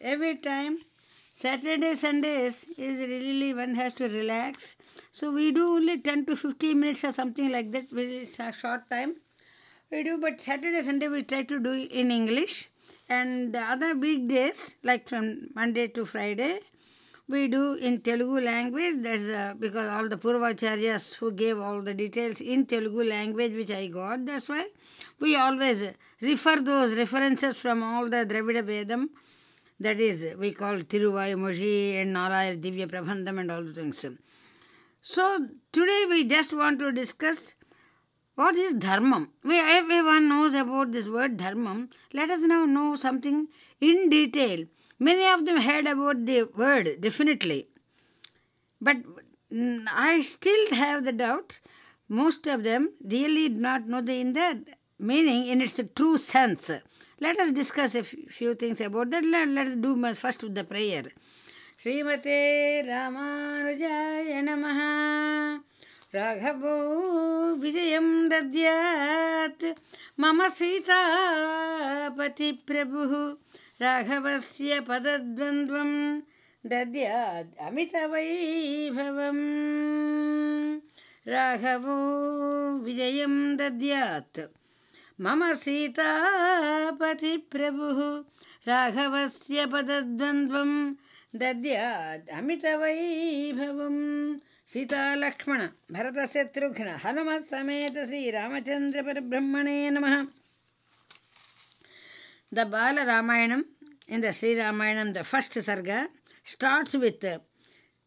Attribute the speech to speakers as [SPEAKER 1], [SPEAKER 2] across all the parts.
[SPEAKER 1] Every time, Saturday, Sundays is really one has to relax. So we do only 10 to 15 minutes or something like that, very sh- short time. We do, but Saturday, Sunday we try to do in English. And the other weekdays, like from Monday to Friday, we do in Telugu language. That's uh, because all the Purvacharyas who gave all the details in Telugu language, which I got. That's why we always refer those references from all the Dravida Vedam. That is, we call Tiruvaymozhi and Nalayira Divya Prabandham and all the things. So today we just want to discuss what is dharmam. We, everyone knows about this word dharmam. Let us now know something in detail. Many of them heard about the word, definitely. But mm, I still have the doubt. Most of them really do not know the in the meaning in its true sense. Let us discuss a f- few things about that. Let, let us do my- first with the prayer. श्रीमते रामानुजाय नमः राघवो विजयं दद्यात् मम सीतापतिप्रभुः राघवस्य पदद्वन्द्वं दद्यात् अमितवैभवम् राघवो विजयं दद्यात् मम सीतापतिप्रभुः राघवस्य पदद्वन्द्वं दद्यात् अमितवैभवं सीतालक्ष्मण भरतशत्रुघ्न हनुमत्समेत श्रीरामचन्द्रपरब्रह्मणे नमः The Bala Ramayanam in the Sri Ramayanam, the first sarga, starts with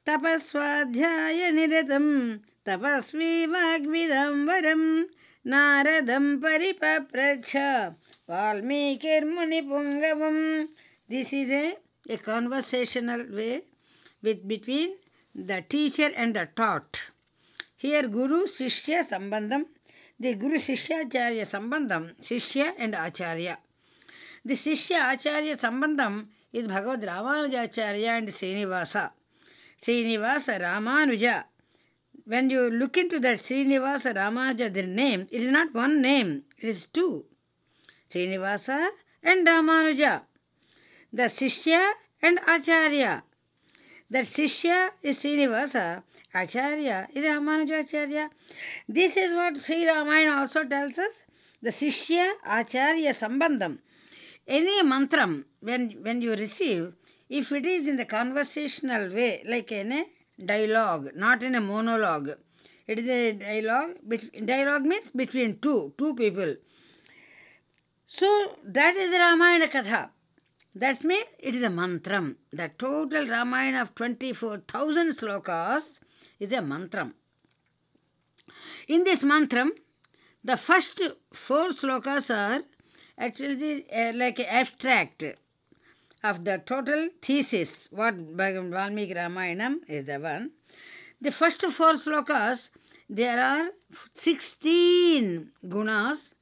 [SPEAKER 1] Tapaswadhyaya niratam tapasvi vagvidam varam naradam paripapracha valmikir muni pungavam. This is a, a conversational way with between the teacher and the taught. Here Guru Shishya Sambandham, the Guru Shishya Acharya Shishya Acharya Sambandham is Bhagavad Ramanujacharya and Srinivasa. Srinivasa Ramanuja. When you look into that Srinivasa Ramanuja, their name, it is not one name, it is two. Srinivasa and Ramanuja. The Shishya and Acharya. That Shishya is Srinivasa, Acharya is Ramanujacharya. This is what Sri Ramayana also tells us. The Shishya Acharya Sambandham. Any mantram, when, when you receive, if it is in the conversational way, like in a dialogue, not in a monologue, it is a dialogue. Dialogue means between two, two people. So that is Ramayana Katha. That means it is a mantram. The total Ramayana of 24,000 slokas is a mantram. In this mantram, the first four slokas are actually uh, like abstract of the total thesis, what Valmiki Ramayanam is the one. The first four slokas, there are 16 gunas,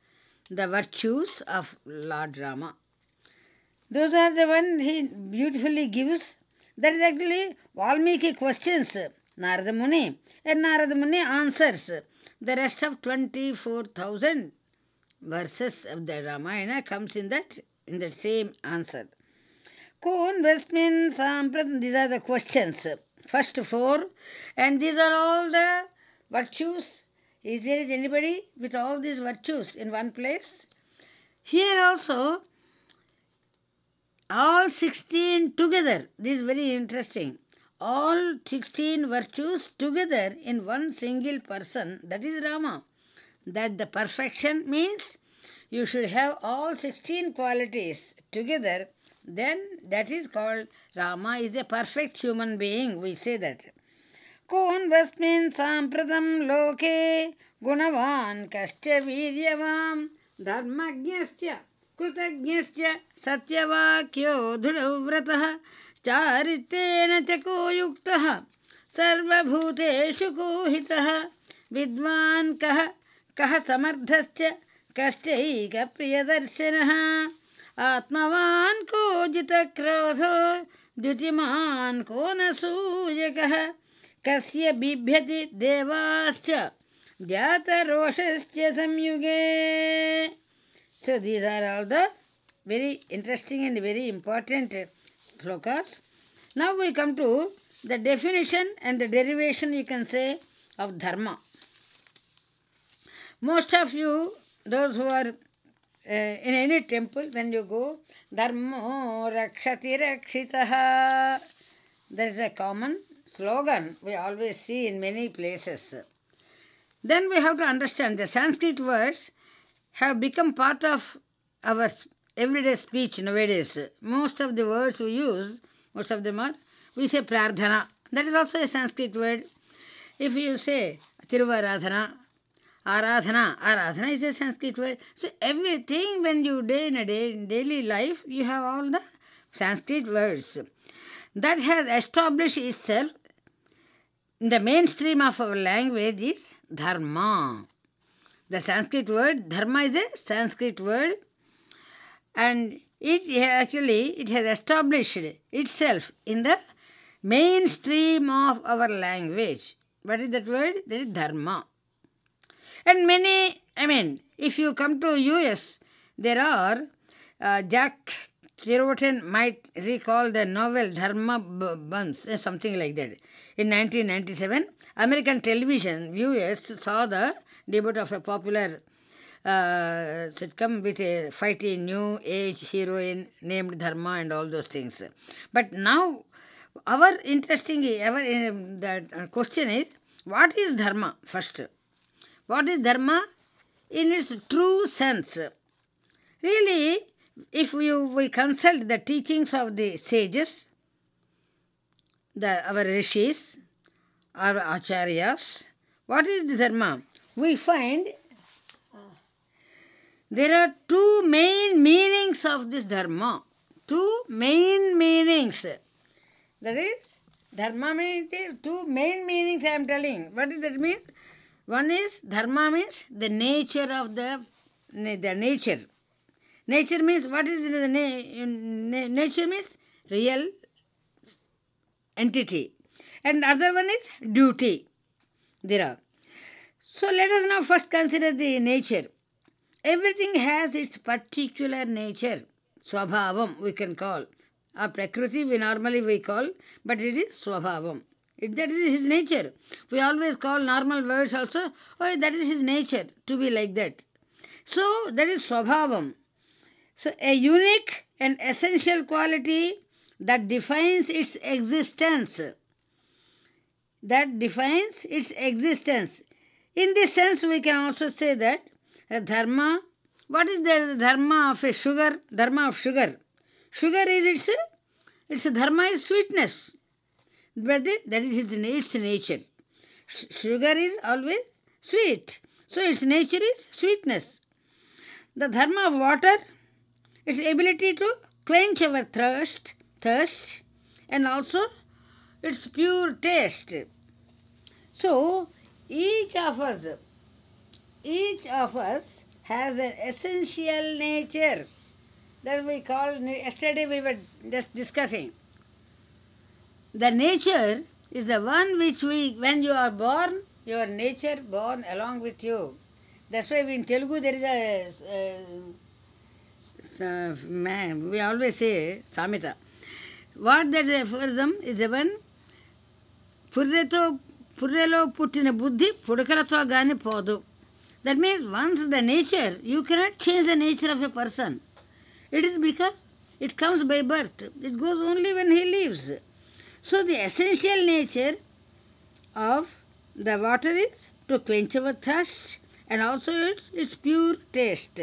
[SPEAKER 1] the virtues of Lord Rama. Those are the one he beautifully gives. That is actually Valmiki questions Narada Muni, and Narada Muni answers. The rest of 24,000 verses of the Ramayana comes in that in that same answer. Kon Vesmin Samprat, these are the questions. First four, and these are all the virtues. Is there is anybody with all these virtues in one place? Here also, all 16 together. This is very interesting. All 16 virtues together in one single person, that is Rama. That the perfection means you should have all 16 qualities together, then that is called Rama is a perfect human being. We say that. कोन्वस्मिन् साम्प्रतं लोके गुणवान् कश्च वीर्यवान् धर्मज्ञस्य कृतज्ञश्च सत्यवाक्यो दृढव्रतः चारित्रेण च को युक्तः सर्वभूतेषु कोहितः विद्वान् कः कमर्थस्थ कष्टक प्रियदर्शन। आत्मवान्कोजित क्रोधो, द्युतिमान को न सूयक कस्य बिभ्यति देवाश्च? जातरोषस्य संयुगे। So these are all the very interesting and very important shlokas now we come to the definition and the derivation you can say of dharma Most of you, those who are uh, in any temple, when you go, dharmo rakshati rakshitaha. There is a common slogan we always see in many places. Then we have to understand the Sanskrit words have become part of our everyday speech nowadays. Most of the words we use, most of them are, we say prardhana. That is also a Sanskrit word. If you say Tiruvaradhana, Aradhana, Aradhana is a Sanskrit word. So everything when you day in a day in daily life, you have all the Sanskrit words. That has established itself in the mainstream of our language is dharma. The Sanskrit word dharma is a Sanskrit word and it actually it has established itself in the mainstream of our language. What is that word? That is dharma. And many, I mean, if you come to US, there are uh, Jack Kerouac might recall the novel Dharma Bums, uh, something like that. In 1997, American television viewers saw the debut of a popular uh, sitcom with a fighting new age heroine named Dharma and all those things. But now, our interesting, our uh, the question is, what is Dharma first? What is Dharma in its true sense? Really, if we, we consult the teachings of the sages, the our rishis, our acharyas, what is the dharma? We find there are two main meanings of this dharma. Two main meanings. That is, dharma means two main meanings I am telling. What does that mean? One is dharma means the nature of the the nature. Nature means what is the na- nature means real entity, and other one is duty. There. So let us now first consider the nature. Everything has its particular nature. Swabhavam we can call. A prakriti we normally we call, but it is swabhavam. It, that is his nature. We always call normal words also, oh, that is his nature, to be like that. So, that is swabhavam. So, a unique and essential quality that defines its existence. That defines its existence. In this sense, we can also say that a dharma, what is the dharma of a sugar? Dharma of sugar. Sugar is its, its dharma is sweetness. But that is its nature. Sugar is always sweet. So its nature is sweetness. The dharma of water, its ability to quench our thirst, thirst, and also its pure taste. So each of us, each of us has an essential nature that we call, yesterday we were just discussing. The nature is the one which we, when you are born, your nature born along with you. That's why in Telugu there is a, uh, man, we always say Samita. What that aphorism is the one, పుర్రెతో పుర్రెలో పుట్టిన బుద్ధి పుడకలతో కానీ పోదు that means once the nature you cannot change the nature of a person it is because it comes by birth it goes only when he leaves so the essential nature of the water is to quench our thirst and also its, its pure taste.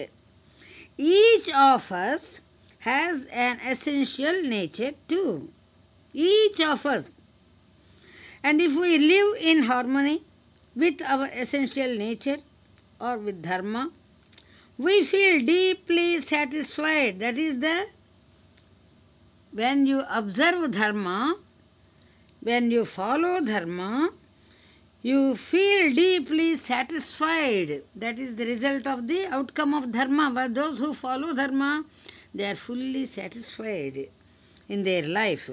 [SPEAKER 1] Each of us has an essential nature too. Each of us. And if we live in harmony with our essential nature or with dharma, we feel deeply satisfied. That is the when you observe dharma, when you follow dharma, you feel deeply satisfied. That is the result of the outcome of dharma. But those who follow dharma, they are fully satisfied in their life.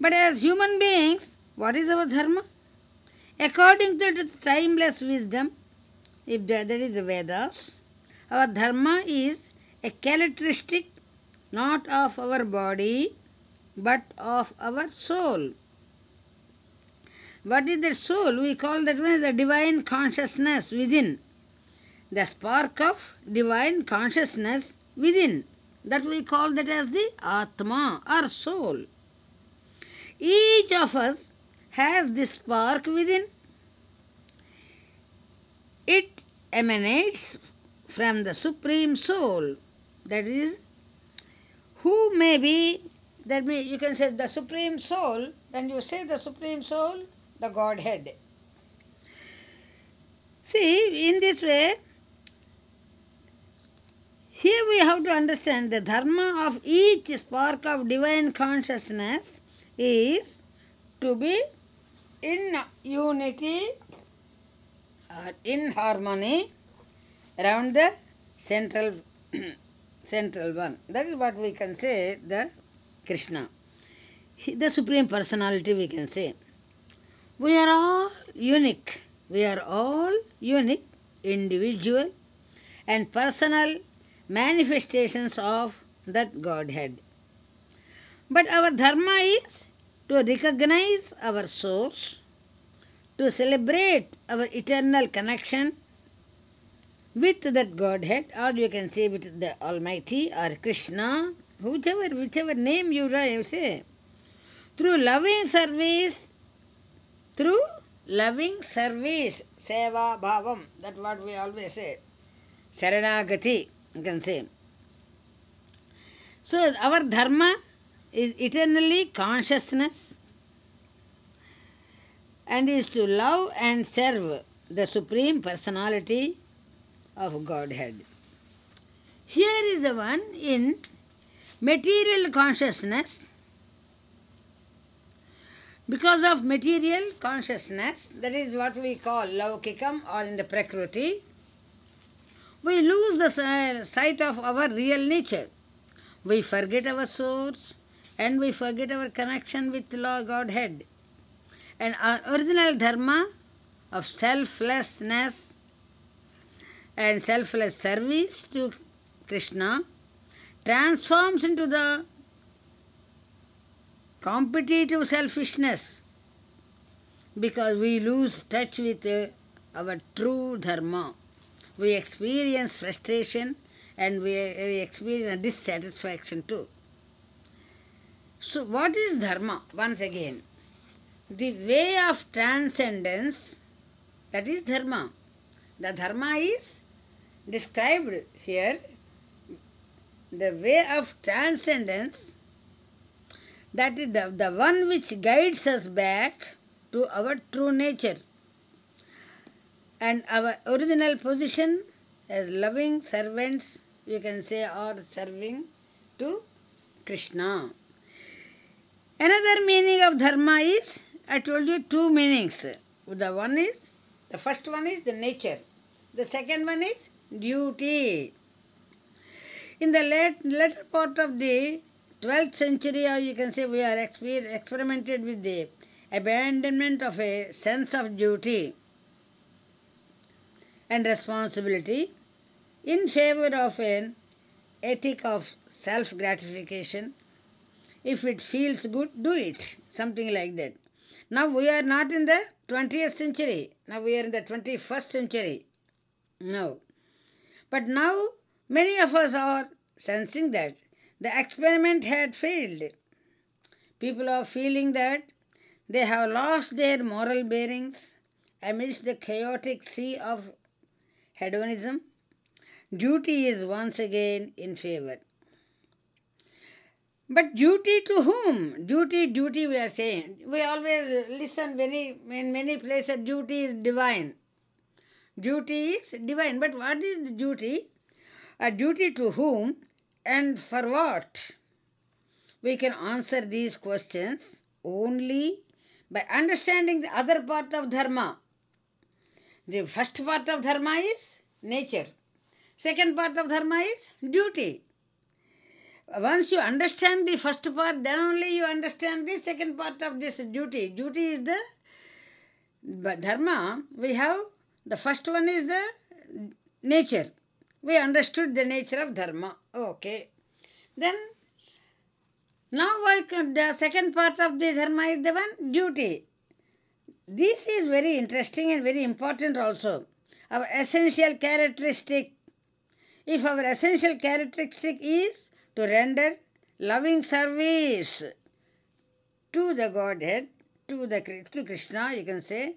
[SPEAKER 1] But as human beings, what is our dharma? According to the timeless wisdom, if that, is the Vedas, our dharma is a characteristic not of our body, but of our soul. What is that soul? We call that one as the divine consciousness within. The spark of divine consciousness within. That we call that as the Atma or soul. Each of us has this spark within. It emanates from the Supreme Soul. That is, who may be, that may, you can say the Supreme Soul, when you say the Supreme Soul, the Godhead. See, in this way, here we have to understand the dharma of each spark of divine consciousness is to be in unity or in harmony around the central central one. That is what we can say the Krishna. The Supreme Personality we can say. We are all unique. We are all unique, individual and personal manifestations of that Godhead. But our dharma is to recognize our source, to celebrate our eternal connection with that Godhead, or you can say with the Almighty or Krishna, whichever whichever name you say, through loving service, through loving service, seva bhavam, that's what we always say, saranagati, you can say. So our dharma is eternally consciousness and is to love and serve the Supreme Personality of Godhead. Here is the one in material consciousness. Because of material consciousness, that is what we call laukikam or in the prakriti, we lose the sight of our real nature. We forget our source and we forget our connection with Lord Godhead. And our original dharma of selflessness and selfless service to Krishna transforms into the competitive selfishness because we lose touch with uh, our true dharma. We experience frustration and we, we experience dissatisfaction too. So, what is dharma? Once again, the way of transcendence that is dharma. The dharma is described here the way of transcendence that is the, the one which guides us back to our true nature. And our original position as loving servants we can say or serving to krishna. Another meaning of dharma is i told you two meanings. The one is the first one is the nature. The second one is duty. In the late, later part of the 12th century, or you can say we are exper experimented with the abandonment of a sense of duty and responsibility in favor of an ethic of self gratification. If it feels good, do it. Something like that. Now we are not in the 20th century. Now we are in the 21st century. No. But now many of us are sensing that the experiment had failed. People are feeling that they have lost their moral bearings amidst the chaotic sea of hedonism. Duty is once again in favor. But duty to whom? Duty, duty we are saying. We always listen many in many places duty is divine. Duty is divine. But what is the duty? A duty to whom and for what? We can answer these questions only by understanding the other part of dharma. The first part of dharma is nature. Second part of dharma is duty. Once you understand the first part, then only you understand the second part of this duty. Duty is the dharma. We have the first one is the nature. We understood the nature of dharma. Okay. Then Now, I the second part of the dharma is the one duty. This is very interesting and very important also. Our essential characteristic. If our essential characteristic is to render loving service to the Godhead, to the to Krishna, you can say,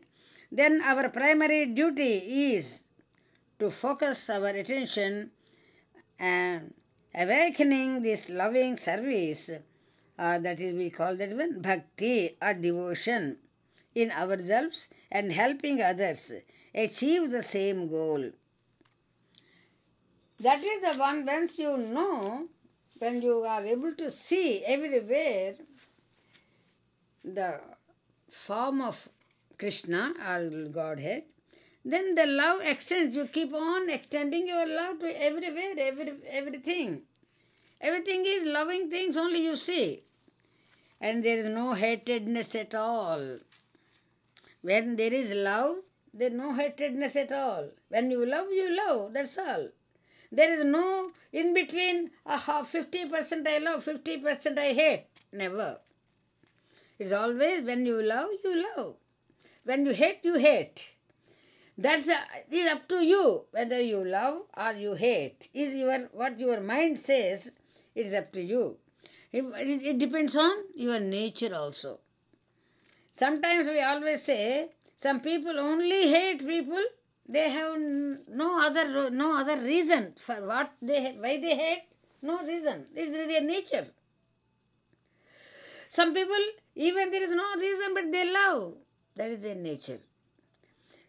[SPEAKER 1] then our primary duty is to focus our attention and awakening this loving service, uh, that is we call that one bhakti or devotion in ourselves and helping others achieve the same goal. That is the one once you know, when you are able to see everywhere the form of Krishna or Godhead, then the love extends. You keep on extending your love to everywhere, every, everything. Everything is loving things only you see. And there is no hatredness at all. When there is love, there is no hatredness at all. When you love, you love, that's all. There is no in between, aha, 50% I love, 50% I hate. Never. It's always when you love, you love. When you hate, you hate. That's a, is up to you whether you love or you hate. Is your what your mind says, it is up to you. It, it, depends on your nature also. Sometimes we always say some people only hate people. They have no other no other reason for what they why they hate. No reason. It is their nature. Some people even there is no reason but they love. That is their nature.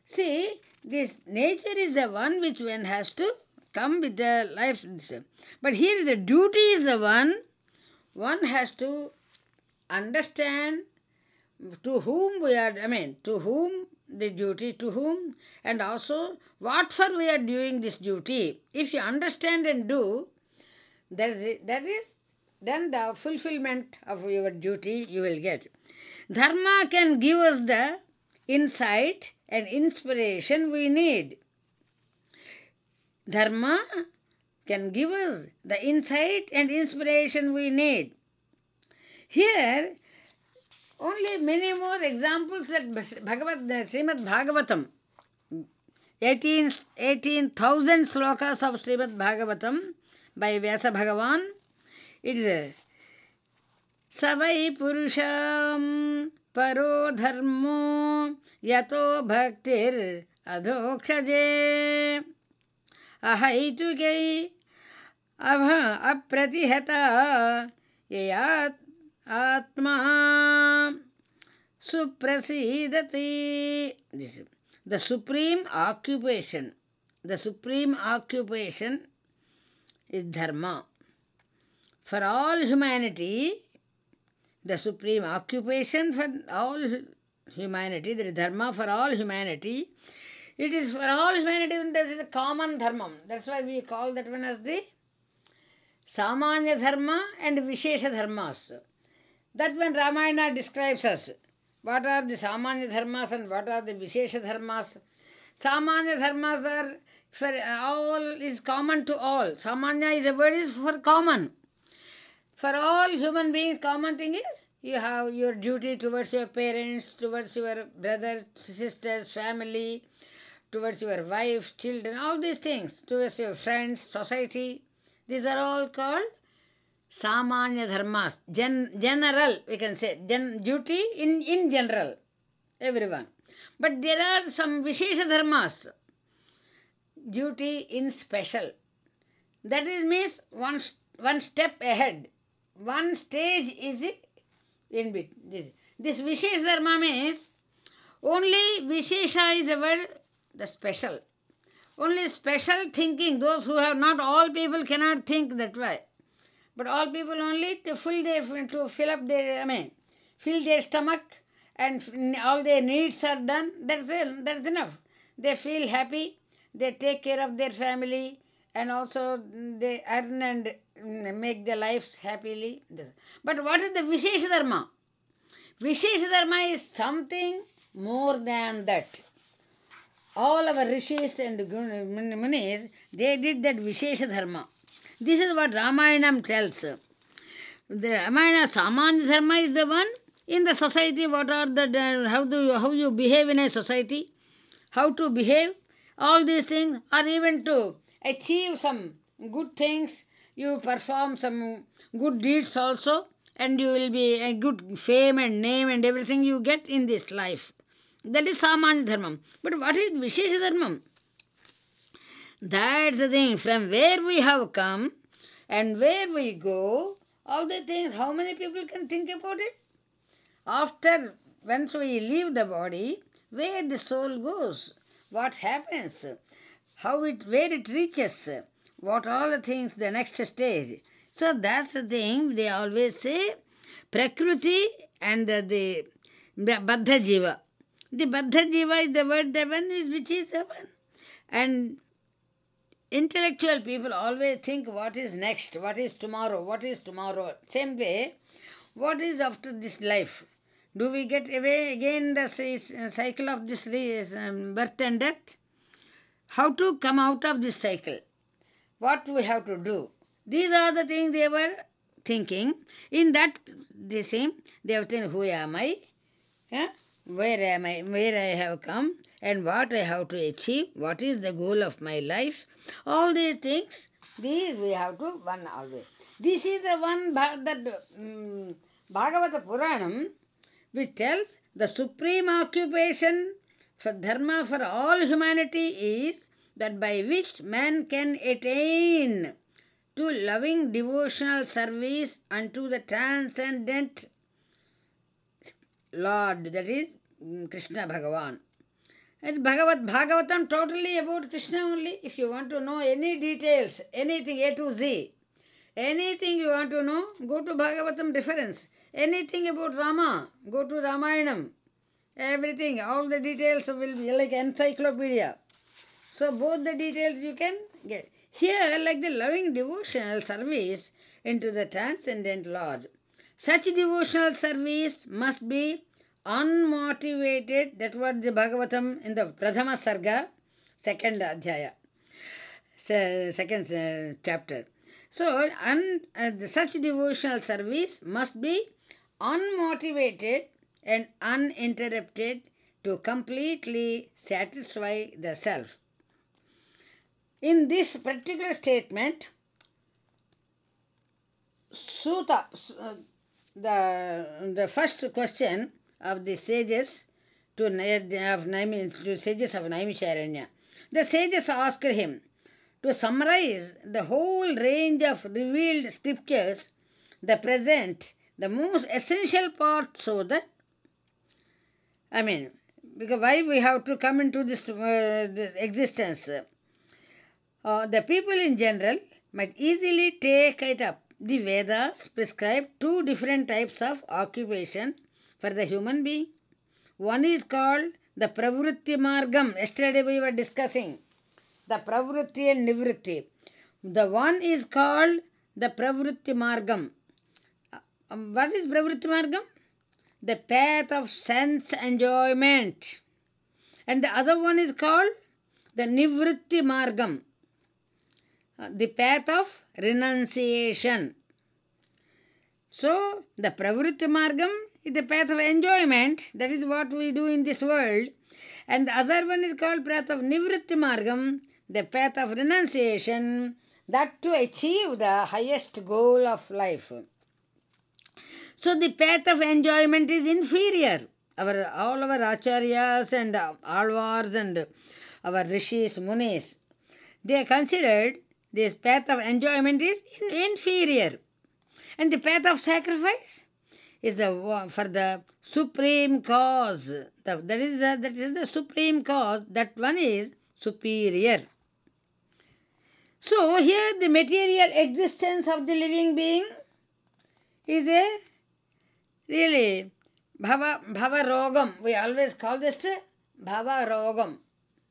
[SPEAKER 1] See, this nature is the one which one has to come with the life. But here the duty is the one one has to understand to whom we are, I mean, to whom the duty, to whom, and also what for we are doing this duty. If you understand and do, that is, that is then the fulfillment of your duty you will get. Dharma can give us the insight and inspiration we need. Dharma can give us the insight and inspiration we need. Here, only many more examples that Bhagavad, Srimad Bhagavatam, 18,000 18, slokas of Srimad Bhagavatam by Vyasa Bhagavan. It is Savai Purusham Paro Dharmo Yato Bhaktir Adhokshaje Ahaitukei Abha Apratihata Yayat Atma Suprasidati. This the supreme occupation. The supreme occupation is dharma. For all humanity, the supreme occupation for all humanity, is dharma for all humanity. It is for all humanity, that is the common dharma. That's why we call that one as the Samanya dharma and Vishesha dharmas. That when Ramayana describes us, what are the Samanya dharmas and what are the Vishesha dharmas? Samanya dharmas are for all is common to all. Samanya is a word is for common. For all human beings, common thing is you have your duty towards your parents, towards your brothers, sisters, family, towards your wife, children, all these things, towards your friends, society. These are all called Samanya dharmas, gen, general, we can say, gen, duty in, in general, everyone. But there are some Vishesha dharmas, duty in special. That is means one, one step ahead, one stage is in between. This, this Vishesha dharma means only Vishesha is the word, the special. Only special thinking, those who have not, all people cannot think that way. But all people only to fill their to fill up their I mean fill their stomach and all their needs are done. That's. That's enough. They feel happy. They take care of their family and also they earn and make their lives happily. But what is the Vishesha Dharma? Vishesha Dharma is something more than that. All our rishis and munis, they did that Vishesha Dharma. This is what Ramayanam tells. the Ramayana Samanya Dharma is the one in the society. What are the how do you, how you behave in a society, how to behave, all these things, or even to achieve some good things. You perform some good deeds also, and you will be a good fame and name and everything you get in this life. That is Samanya Dharma. But what is Vishesha Dharma? That's the thing. From where we have come and where we go, all the things, how many people can think about it? After, once we leave the body, where the soul goes, what happens, how it, where it reaches, what all the things, the next stage. So that's the thing, they always say, Prakriti and the, the Baddha Jiva. The Baddha Jiva is the word, is which is one. And intellectual people always think what is next, what is tomorrow, what is tomorrow. Same way, what is after this life? Do we get away again the cycle of this um, birth and death? How to come out of this cycle? What we have to do? These are the things they were thinking. In that, the same, they were thinking, who am I? Yeah? Where am I? Where I have come? and what I have to achieve, what is the goal of my life. All these things, these we have to one always. This is the one that um, Bhagavata Puranam, which tells the supreme occupation for dharma for all humanity is that by which man can attain to loving devotional service unto the transcendent Lord, that is mm, Krishna Bhagavan. And Bhagavad Bhagavatam totally about Krishna only. If you want to know any details, anything A to Z, anything you want to know, go to Bhagavatam reference. Anything about Rama, go to Ramayanam. Everything, all the details will be like encyclopedia. So both the details you can get. Here, like the loving devotional service into the transcendent Lord. Such devotional service must be unmotivated, that was the Bhagavatam in the Prathama Sarga, second adhyaya, second chapter. So, un, uh, such devotional service must be unmotivated and uninterrupted to completely satisfy the self. In this particular statement, Suta, uh, the, the first question of the sages to, of Naimi, to sages of Naimisharanya. The sages asked him to summarize the whole range of revealed scriptures, the present, the most essential part, so that, I mean, because why we have to come into this, uh, this existence? Uh, the people in general might easily take it up. The Vedas prescribe two different types of occupation for the human being. One is called the Pravrutti Margam. Yesterday we were discussing the Pravrutti and Nivrutti. The one is called the Pravrutti Margam. Um, what is Pravrutti Margam? The path of sense enjoyment. And the other one is called the Nivrutti Margam. The path of renunciation. So, the Pravrutti Margam is the path of enjoyment. That is what we do in this world. And the other one is called path of Nivritti Margam, the path of renunciation, that to achieve the highest goal of life. So the path of enjoyment is inferior. Our all our acharyas and alvars and our rishis, munis, they are considered this path of enjoyment is inferior. And the path of sacrifice is the for the supreme cause. The, that is the, that is the supreme cause. That one is superior. So here the material existence of the living being is a really bhava bhava rogam. We always call this bhava rogam.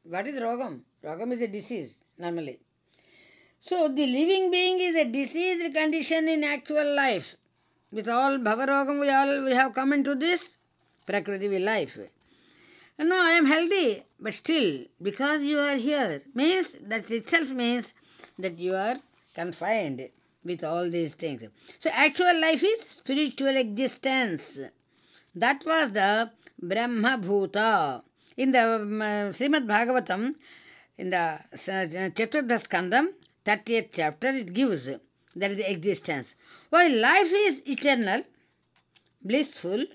[SPEAKER 1] What is rogam? Rogam is a disease normally. So the living being is a diseased condition in actual life. With all Bhavarogam, we all we have come into this Prakriti life. No, I am healthy, but still, because you are here, means that itself means that you are confined. with all these things. So, actual life is spiritual existence. That was the Brahma Bhuta. In the uh, Srimad Bhagavatam, in the uh, Chaturtha Skandam, 30th chapter, it gives that is the existence. While life is eternal, blissful,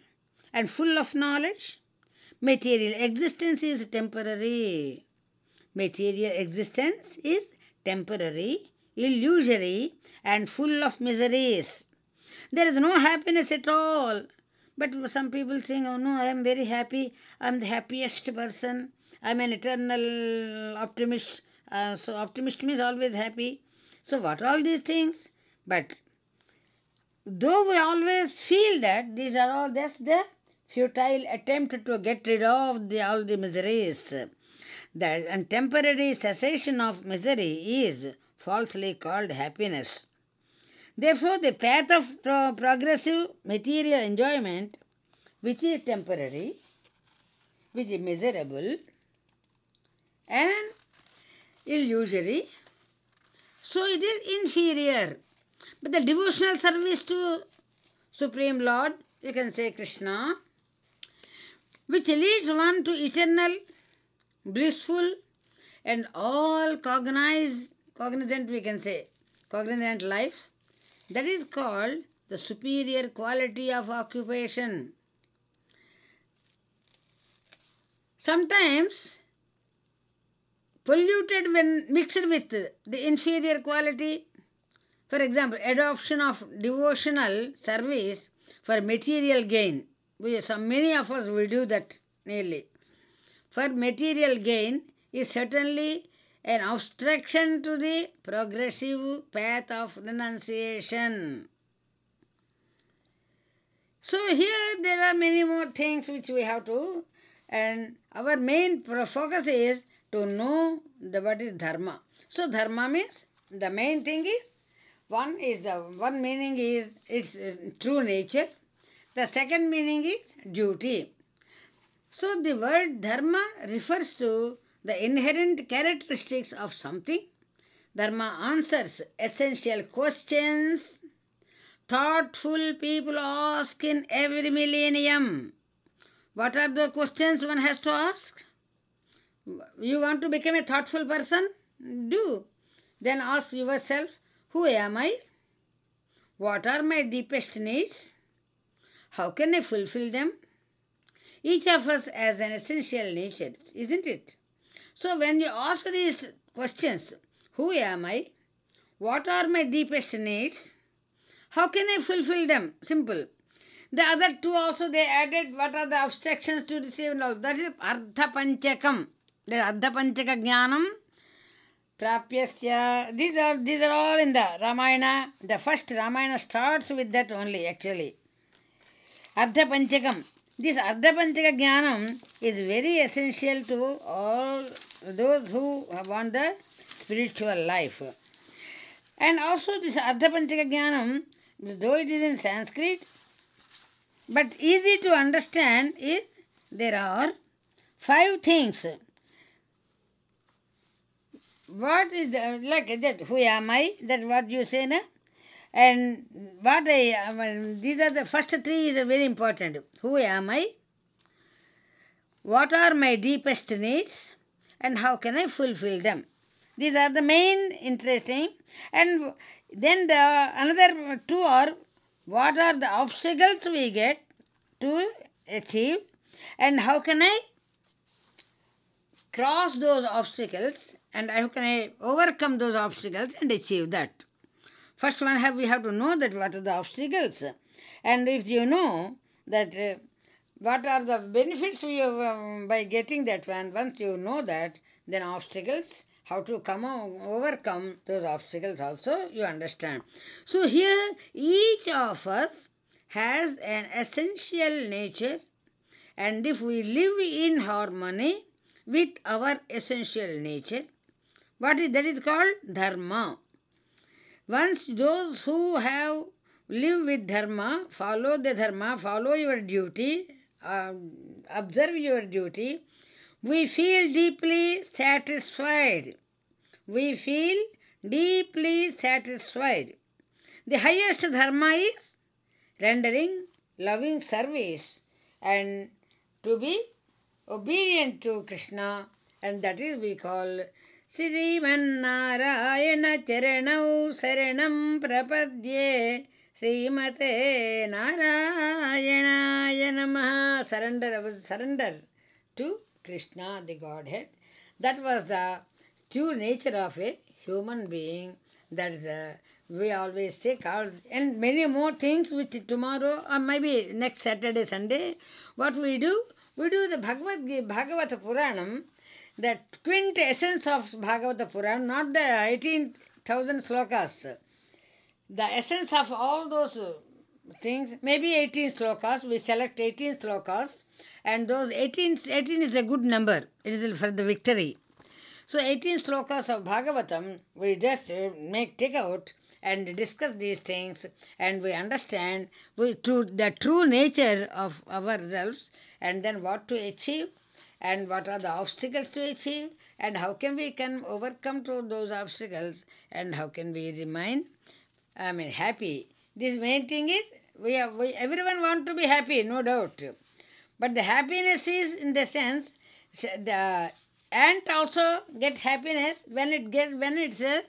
[SPEAKER 1] and full of knowledge, material existence is temporary. Material existence is temporary, illusory, and full of miseries. There is no happiness at all. But some people think, oh no, I am very happy, I am the happiest person, I am an eternal optimist. Uh, so, optimist means always happy. So, what are all these things? But though we always feel that these are all just the futile attempt to get rid of the, all the miseries, that and temporary cessation of misery is falsely called happiness. Therefore, the path of pro- progressive material enjoyment, which is temporary, which is miserable, and illusory, so it is inferior. But the devotional service to Supreme Lord, you can say Krishna, which leads one to eternal, blissful, and all cognized, cognizant, we can say, cognizant life, that is called the superior quality of occupation. Sometimes polluted when mixed with the inferior quality. For example, adoption of devotional service for material gain. We, some many of us will do that nearly. For material gain is certainly an obstruction to the progressive path of renunciation. So here there are many more things which we have to, and our main focus is to know the what is dharma. So dharma means the main thing is one is the one meaning is its uh, true nature. The second meaning is duty. So the word dharma refers to the inherent characteristics of something. Dharma answers essential questions thoughtful people ask in every millennium. What are the questions one has to ask? You want to become a thoughtful person? Do. Then ask yourself, who am I? What are my deepest needs? How can I fulfill them? Each of us has an essential nature, isn't it? So when you ask these questions, who am I? What are my deepest needs? How can I fulfill them? Simple. The other two also they added what are the obstructions to receive knowledge. That is Artha Panchakam. The Artha Panchaka Jnanam Prapyasya. These are these are all in the Ramayana. The first Ramayana starts with that only actually. Artha Panchakam. This Ardha Panchaka Jnanam is very essential to all those who want the spiritual life. And also this Artha Panchaka Jnanam, though it is in Sanskrit, but easy to understand is there are five things. What is the, like that? Who am I? That what you say, na? And what I, um, these are the first three is very important. Who am I? What are my deepest needs? And how can I fulfill them? These are the main interesting. And then the another two are what are the obstacles we get to achieve and how can I cross those obstacles and how can I overcome those obstacles and achieve that. First one have we have to know that what are the obstacles and if you know that uh, what are the benefits we have um, by getting that one once you know that then obstacles how to come overcome those obstacles also you understand so here each of us has an essential nature and if we live in harmony with our essential nature what is that is called dharma. Once those who have live with dharma follow the dharma follow your duty uh, observe your duty we feel deeply satisfied. We feel deeply satisfied. The highest dharma is rendering loving service and to be obedient to Krishna, and that is we call Sriman Narayana चरणौ शरणं प्रपद्ये श्रीमते नारायणाय नमः surrender surrender to Krishna the Godhead that was the true nature of a human being that is a, we always say called and many more things which tomorrow or maybe next Saturday Sunday what we do we do the Bhagavad Bhagavata Puranam the quintessence of Bhagavata Puranam not the 18,000 slokas. The essence of all those things, maybe 18 slokas, we select 18 slokas, and those 18, 18 is a good number, it is for the victory. So 18 slokas of Bhagavatam, we just uh, make take out and discuss these things, and we understand we, to the true nature of ourselves, and then what to achieve, and what are the obstacles to achieve, and how can we can overcome to those obstacles, and how can we remain I mean, happy. This main thing is we, are, we everyone want to be happy, no doubt. But the happiness is in the sense the ant also gets happiness when it gets when it's a,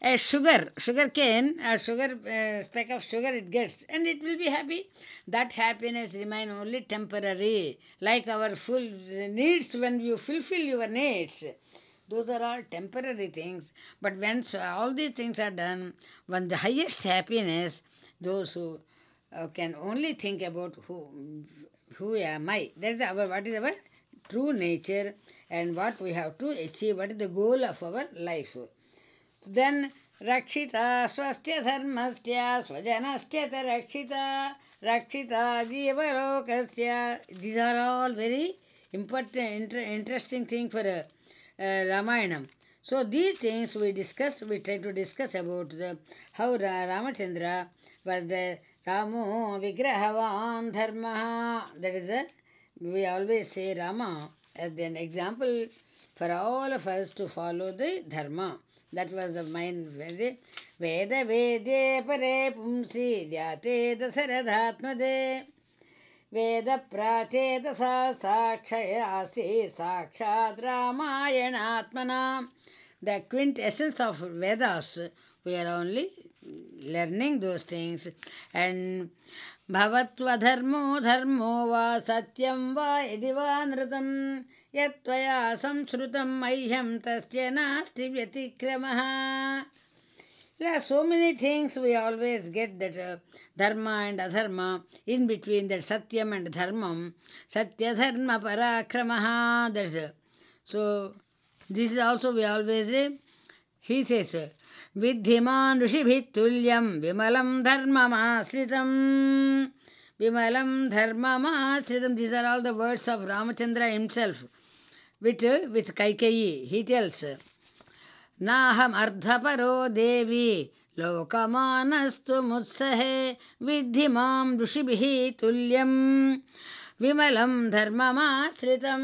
[SPEAKER 1] a sugar sugar cane a sugar uh, speck of sugar it gets and it will be happy that happiness remain only temporary like our full needs when you fulfill your needs those are all temporary things. But when all these things are done, when the highest happiness, those who uh, can only think about who, who am I? That is our what is our true nature and what we have to achieve. What is the goal of our life? स्वजन रक्षिता स्वस्थ धर्म स्वजन रक्षिता रक्षिता जीव these are all very important interesting thing for Ramayana so these things we discuss we try to discuss about the how Ramachandra was the रामो विग्रहवान धर्म that is we always say Ram as an example for all of us to follow the dharma that was was an वेदवेदे परे पुंसि पुंसे जातेदशरथात्मदे वेदप्राचेदसा साक्षयासि साक्षात् रामायणात्मनां the quintessence of Vedas we are only learning those things and भवत्वधर्मो धर्मो वा सत्यं वा यदि वा नृतम् यत्त्वया संश्रुतं मह्यं तस्य नास्ति व्यतिक्रमः There are so many things we always get that uh, dharma and adharma, in between that satyam and dharmam, satya dharma parakramaha. That's uh, so. This is also we always read. He says, विद्धिमान् ऋषिभिः तुल्यं विमलं धर्ममाश्रितं विमलं धर्ममाश्रितं These are all the words of Ramachandra himself with with Kaikeyi he tells नाहम् अर्धपरो देवी लोकमानस्तु मुत्सहे विद्धि माँ ऋषिभिः तुल्यं विमलं धर्ममाश्रितं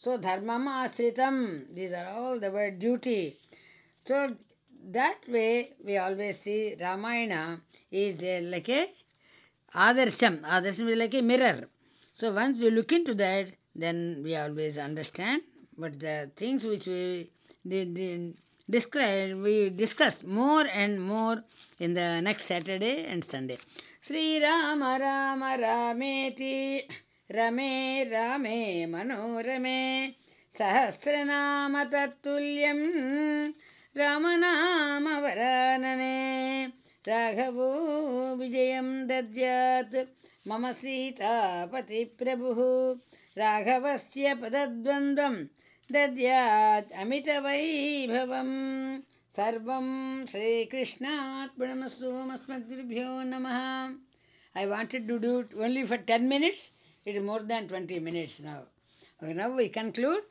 [SPEAKER 1] so धर्ममाश्रितं these are all the word duty so that way we always see Ramayana is a like a आदर्शम् आदर्शं like a mirror so once you look into that then we always understand. But the things which we did, did describe, we discussed more and more in the next Saturday and Sunday. Sri Rama Rama Rameti Rame Rame Manorame Sahasranama Tattulyan Ramanama Varanane Raghavo Vijayam Dadyat Mama राघवस्य पदद्वन्द्वं दद्यात् अमितवैभवम् सर्वं श्रीकृष्णात्मनमस्तुमस्मद्गुरुभ्यो नमः। I wanted to do only for ten minutes it is more than twenty minutes now now we conclude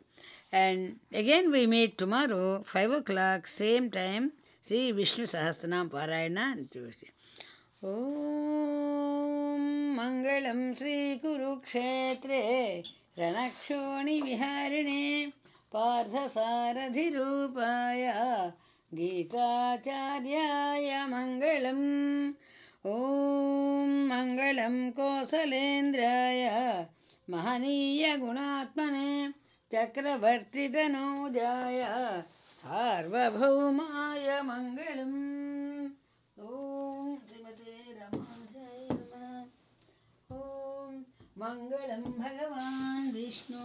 [SPEAKER 1] and again we meet tomorrow five o'clock same time श्रीविष्णुसहस्रनाम पारायण ओ मङ्गलं श्रीकुरुक्षेत्रे रणक्षोणिविहारिणे पार्थसारथिरूपाय गीताचार्याय मङ्गलम्। ॐ मङ्गलं कोसलेन्द्राय महनीयगुणात्मने चक्रवर्तितनूजाय सार्वभौमाय मङ्गलम् मङ्गलं भगवान् विष्णु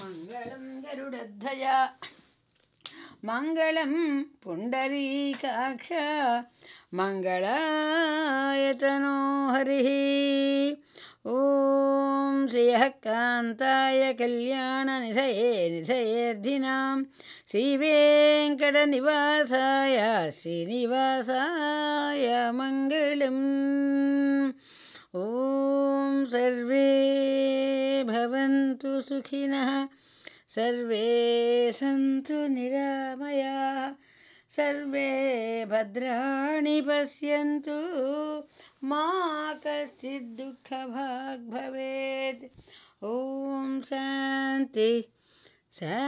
[SPEAKER 1] मङ्गलं गरुडध्वज मङ्गलं पुण्डरीकाक्ष मङ्गलायतनो हरिः ॐ श्रियः कान्ताय कल्याणनिधये निधयेऽर्धिनां श्रीवेङ्कटनिवासाय श्रीनिवासाय मङ्गलम् ॐ सर्वे भवन्तु सुखिनः सर्वे सन्तु निरामयाः सर्वे भद्राणि पश्यन्तु मा कश्चित् दुःखभाग् भवेत्। ॐ शान्ति शा